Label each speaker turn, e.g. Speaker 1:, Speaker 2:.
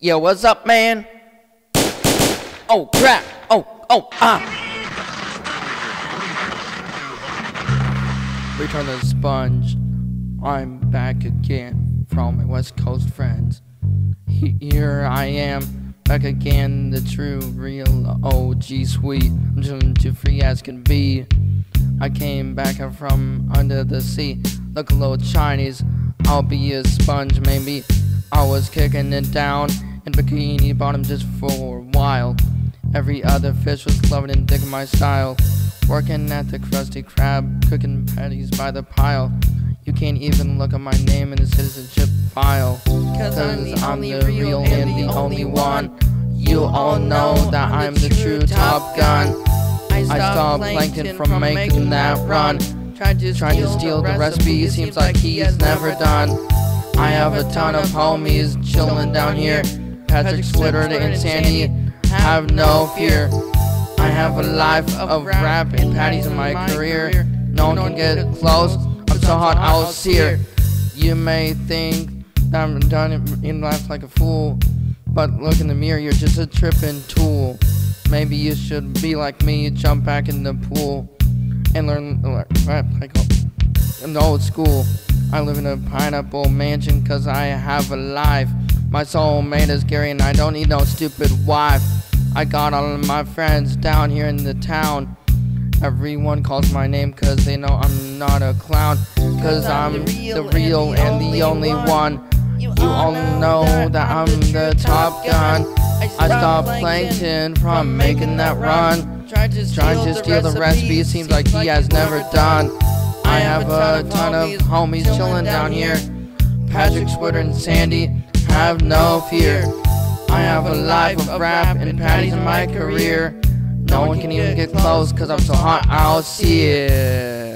Speaker 1: Yo, what's up, man? Oh, crap. Oh, oh, ah. Return the sponge. I'm back again from my West Coast friends. Here I am, back again, the true, real OG sweet. I'm just too free as can be. I came back from under the sea. Look a little Chinese, I'll be a sponge maybe. I was kicking it down in bikini bottom just for a while. Every other fish was loving and digging my style. Working at the Krusty Krab, cooking patties by the pile. You can't even look at my name in the citizenship file.
Speaker 2: Cause I'm the, I'm the real and the only one.
Speaker 1: You all know that I'm the true Top Gun. I stopped Plankton from making that run.
Speaker 2: Tried to
Speaker 1: steal the recipe, seems like he's never done. I have a ton of homies chilling down here. Patrick Squidward and Sandy, have no fear. I have a life of rap and patties in my career. No one can get close. I'm so hot, I'll sear. You may think that I'm done in life like a fool, but look in the mirror, you're just a tripping tool. Maybe you should be like me, jump back in the pool and learn rap like oh, in the old school. I live in a pineapple mansion cause I have a life. My soulmate is Gary and I don't need no stupid wife. I got all of my friends down here in the town. Everyone calls my name cause they know I'm not a clown. Cause I'm the real and the only one. You all know that I'm the top gun. I stopped Plankton from making that run.
Speaker 2: Tried to
Speaker 1: Trying to steal the recipe, seems like he has never done. I have a ton of homies chilling down here. Patrick, Squidward, and Sandy have no fear. I have a life of rap and patties in my career. No one can even get close, cause I'm so hot, I'll see it.